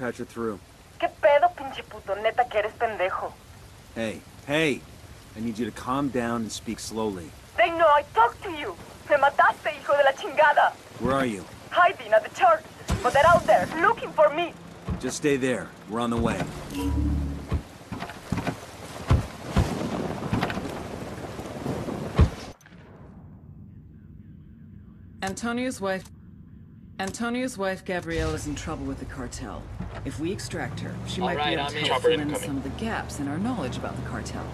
patch her through. ¿Qué pedo, pinche puto? Neta que eres pendejo. Hey, hey! I need you to calm down and speak slowly. They know I talked to you. Me mataste, hijo de la chingada. Where are you? Hiding at the church. But they're out there, looking for me. Just stay there. We're on the way. Antonio's wife... Antonio's wife, Gabrielle, is in trouble with the cartel. If we extract her, she All might right, be able to help fill in some of the gaps in our knowledge about the cartel.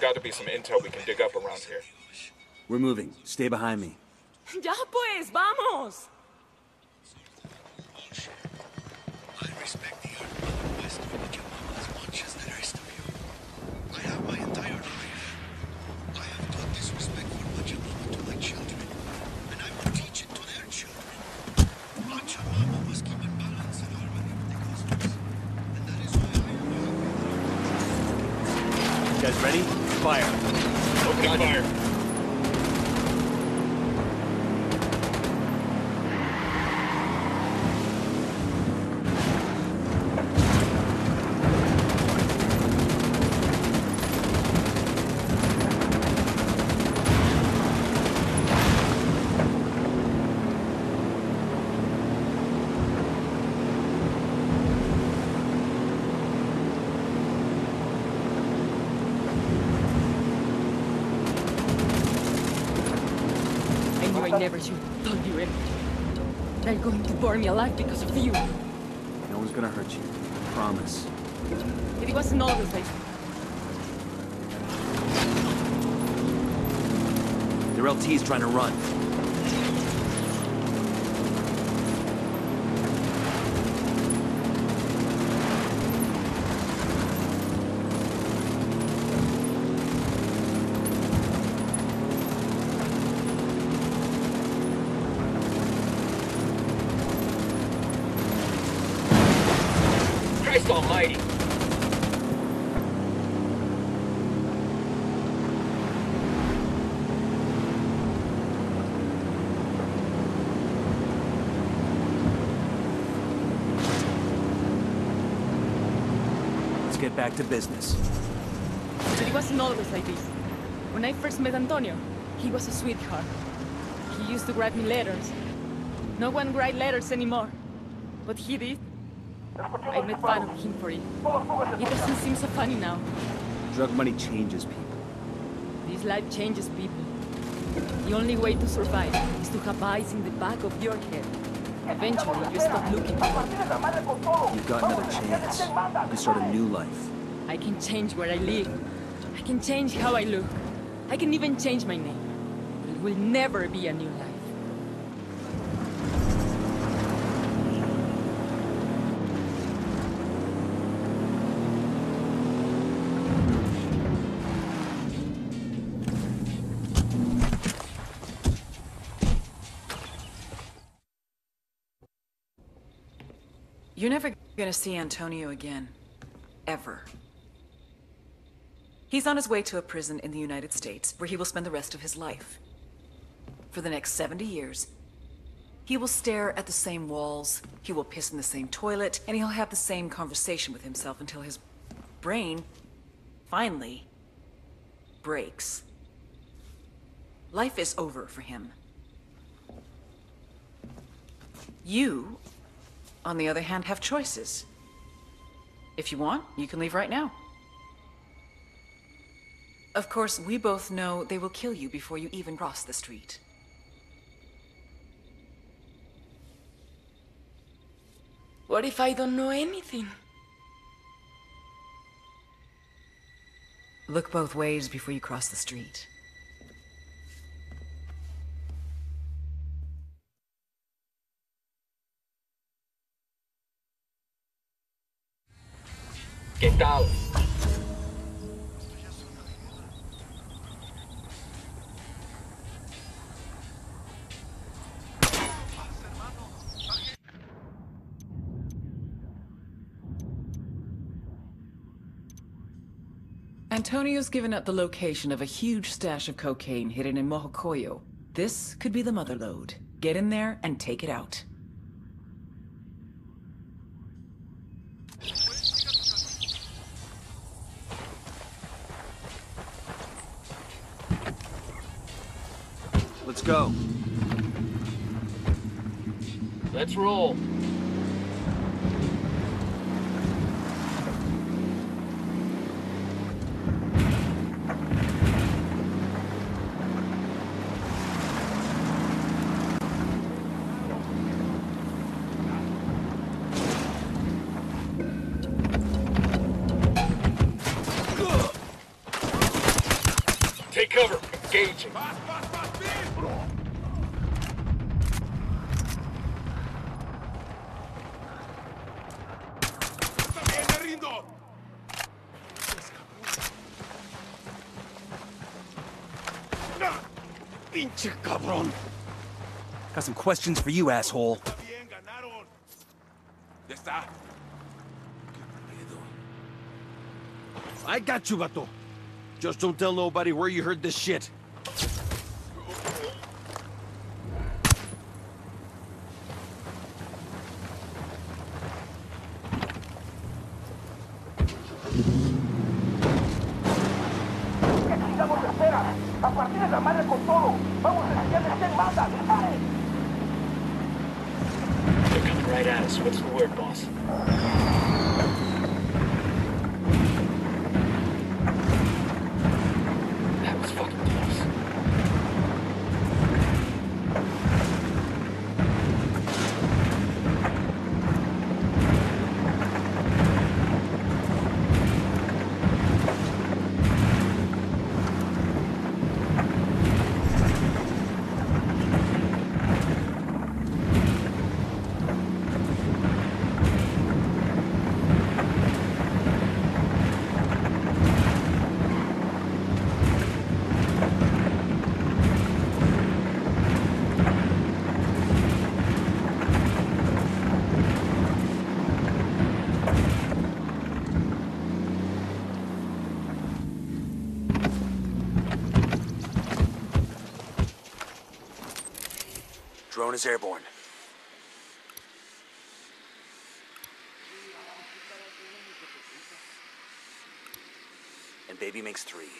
Got to be some intel we can dig up around here. We're moving. Stay behind me. Ya pues, vamos! I respect the Earth Mother West Pachamama as much as the rest of you. I have my entire life. I have taught this respect for Pachamama to my children, and I will teach it to their children. Pachamama must keep in balance and harmony with the cosmos, and that is why I am happy. You guys ready? Fire. Opening fire. I knew I never should have told you anything. They're going to burn me alive because of you. No one's gonna hurt you. I promise. It wasn't all always like Their LT's trying to run. Christ almighty. Let's get back to business. But it wasn't always like this. When I first met Antonio, he was a sweetheart. He used to write me letters. No one write letters anymore. But he did. I made fun of him for it. It doesn't seem so funny now. Drug money changes people. This life changes people. The only way to survive is to have eyes in the back of your head. Eventually, you stop looking for it. You've got another chance. You can start a new life. I can change where I live. I can change how I look. I can even change my name. It will never be a new life. You're never gonna see Antonio again. Ever. He's on his way to a prison in the United States, where he will spend the rest of his life. For the next 70 years, he will stare at the same walls, he will piss in the same toilet, and he'll have the same conversation with himself until his brain, finally, breaks. Life is over for him. You on the other hand, have choices. If you want, you can leave right now. Of course, we both know they will kill you before you even cross the street. What if I don't know anything? Look both ways before you cross the street. ¿Qué tal? Antonio's given up the location of a huge stash of cocaine hidden in Mojocoyo. This could be the mother lode. Get in there and take it out. Go. Let's roll. Take cover. Engaging. Pinche cabrón. Got some questions for you, asshole. Bien, ganaron. Ya está. I got you, vato. Just don't tell nobody where you heard this shit. ¿Qué chingados esperas? A partir de la madre con todo. Vamos a enseñarles quién manda. ¡Dispare! They're coming right at us. What's the word, boss? Is airborne. And baby makes three.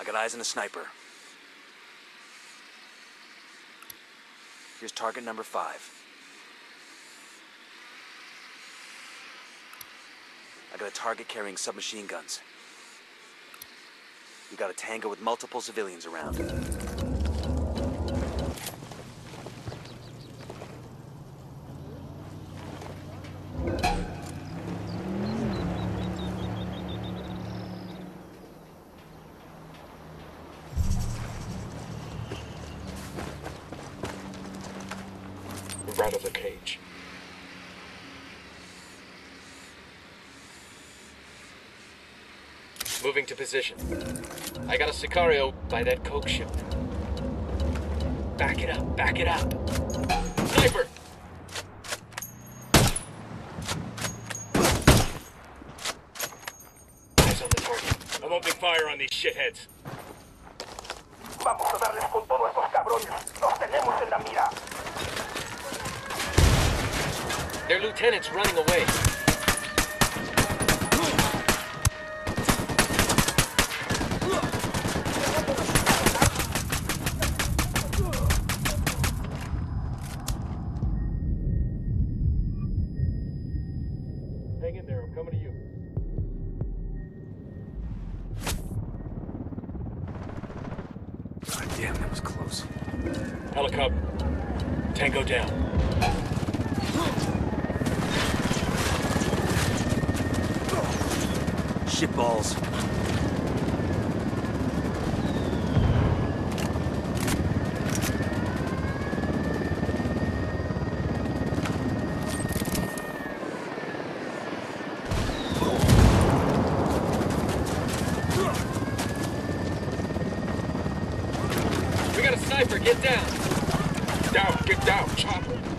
I got eyes on a sniper. Here's target number five. I got a target carrying submachine guns. We got a tango with multiple civilians around. Rattle the cage. Moving to position. I got a Sicario by that coke ship. Back it up, back it up. Sniper! Eyes on the target. I'm opening fire on these shitheads. Vamos a darles con todos estos cabrones. Los tenemos en la mira. Their lieutenant's running away. Hang in there, I'm coming to you. God damn, that was close. Helicopter. Tango down. Shitballs. We got a sniper, get down! Down, get down, chopper!